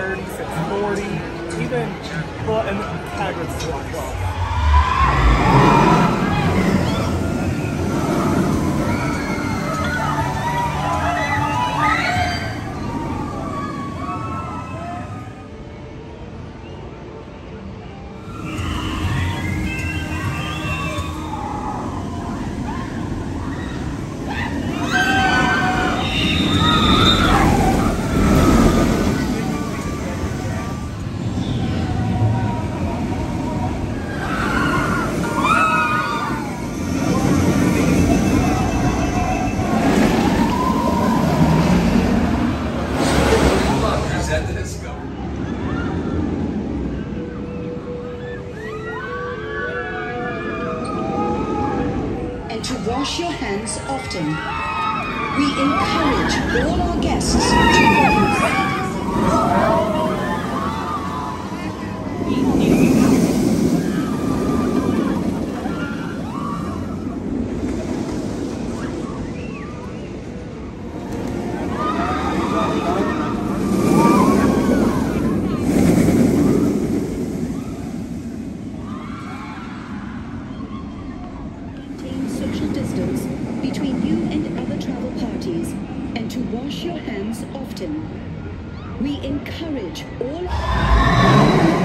630, 640, even, well, and Hagrid's 12. To wash your hands often. We encourage all our guests to and to wash your hands often. We encourage all